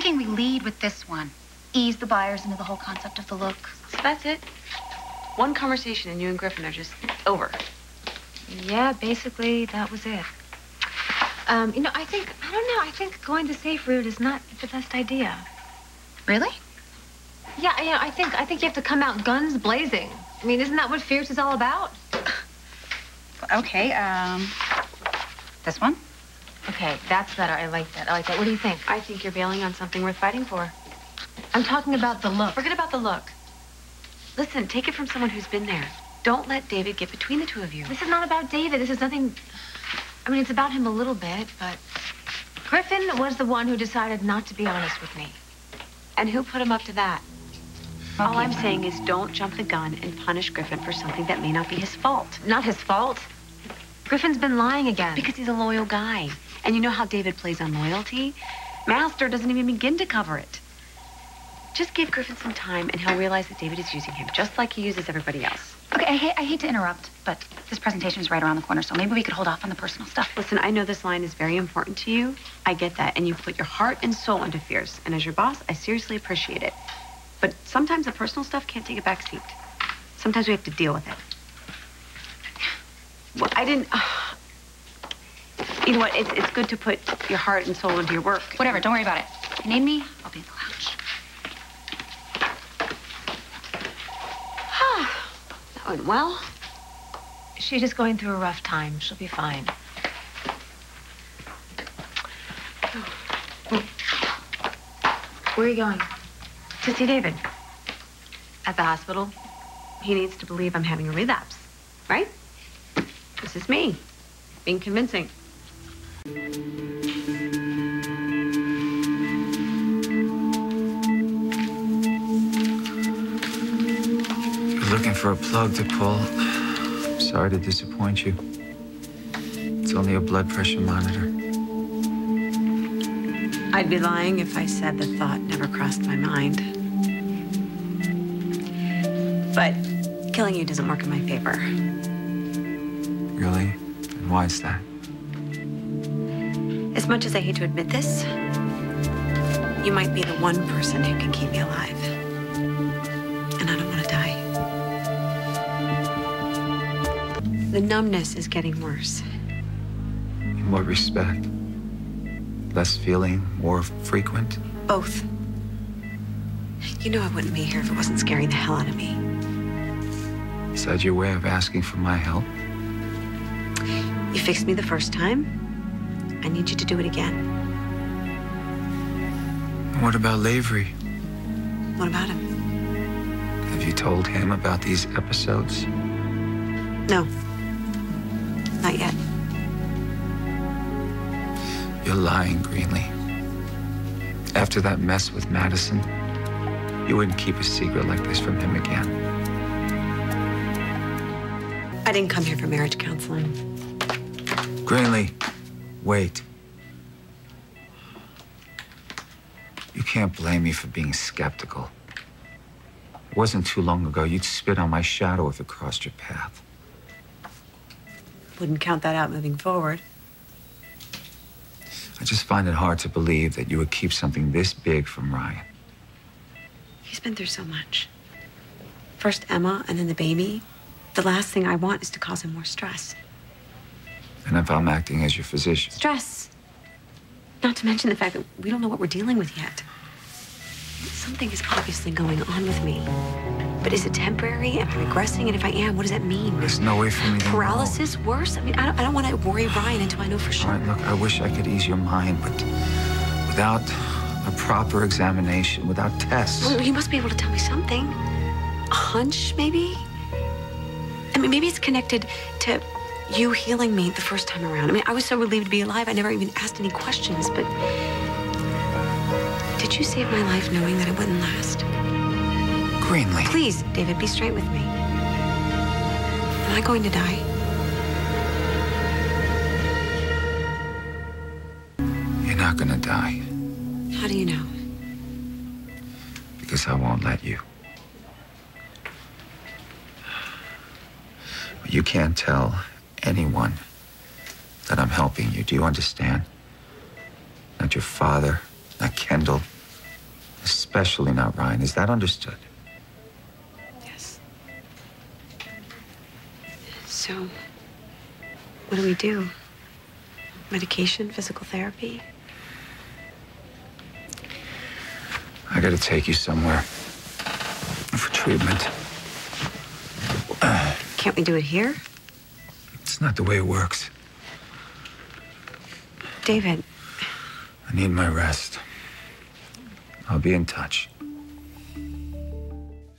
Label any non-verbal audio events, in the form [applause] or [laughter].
thinking we lead with this one. Ease the buyers into the whole concept of the look. So that's it? One conversation and you and Griffin are just over. Yeah, basically, that was it. Um, you know, I think, I don't know, I think going the safe route is not the best idea. Really? Yeah, yeah, I think, I think you have to come out guns blazing. I mean, isn't that what Fierce is all about? [sighs] Okay, um, this one? Okay, that's better. I like that. I like that. What do you think? I think you're bailing on something worth fighting for. I'm talking about the look. Forget about the look. Listen, take it from someone who's been there. Don't let David get between the two of you. This is not about David. This is nothing. I mean, it's about him a little bit, but Griffin was the one who decided not to be honest with me. And who put him up to that? All I'm saying is don't jump the gun and punish Griffin for something that may not be his fault. Not his fault. Griffin's been lying again. Because he's a loyal guy. And you know how David plays on loyalty? Master doesn't even begin to cover it. Just give Griffin some time and he'll realize that David is using him, just like he uses everybody else. Okay, I hate, I hate to interrupt, but this presentation is right around the corner, so maybe we could hold off on the personal stuff. Listen, I know this line is very important to you. I get that. And you put your heart and soul into Fierce. And as your boss, I seriously appreciate it. But sometimes the personal stuff can't take a back seat. Sometimes we have to deal with it. Well, I didn't. You know what? It's, it's good to put your heart and soul into your work. Whatever, don't worry about it. If you need me, I'll be in the lounge. Ah, [sighs] That went well. She's just going through a rough time. She'll be fine. Where are you going? To see David. At the hospital, he needs to believe I'm having a relapse, right? This is me, being convincing. You're looking for a plug to pull. Sorry to disappoint you. It's only a blood pressure monitor. I'd be lying if I said the thought never crossed my mind. But killing you doesn't work in my favor. Really? And why is that? As much as I hate to admit this, you might be the one person who can keep me alive. The numbness is getting worse. In what respect? Less feeling, more frequent? Both. You know I wouldn't be here if it wasn't scaring the hell out of me. Is that your way of asking for my help? You fixed me the first time. I need you to do it again. And what about Lavery? What about him? Have you told him about these episodes? No. Not yet. You're lying, Greenlee. After that mess with Madison, you wouldn't keep a secret like this from him again. I didn't come here for marriage counseling. Greenlee, wait. You can't blame me for being skeptical. It wasn't too long ago you'd spit on my shadow if it crossed your path. Wouldn't count that out moving forward. I just find it hard to believe that you would keep something this big from Ryan. He's been through so much. First Emma and then the baby. The last thing I want is to cause him more stress. And if I'm acting as your physician, Stress. Not to mention the fact that we don't know what we're dealing with yet. Something is obviously going on with me. But is it temporary? Am I regressing? And if I am, what does that mean? there's no way for me to know. Paralysis? Worse? I mean, I don't, I don't want to worry Ryan until I know for sure. right, look, I wish I could ease your mind, but without a proper examination, without tests. Well, you must be able to tell me something. A hunch, maybe? I mean, maybe it's connected to you healing me the first time around. I mean, I was so relieved to be alive, I never even asked any questions, but. Did you save my life knowing that it wouldn't last? Greenlee. Please, David, be straight with me. Am I going to die? You're not gonna die How do you know? because I won't let you. But you can't tell anyone that I'm helping you. Do you understand? Not your father, not Kendall, Especially not Ryan. Is that understood? So, what do we do? Medication, physical therapy? I gotta take you somewhere for treatment. Can't we do it here? It's not the way it works. David, I need my rest. I'll be in touch.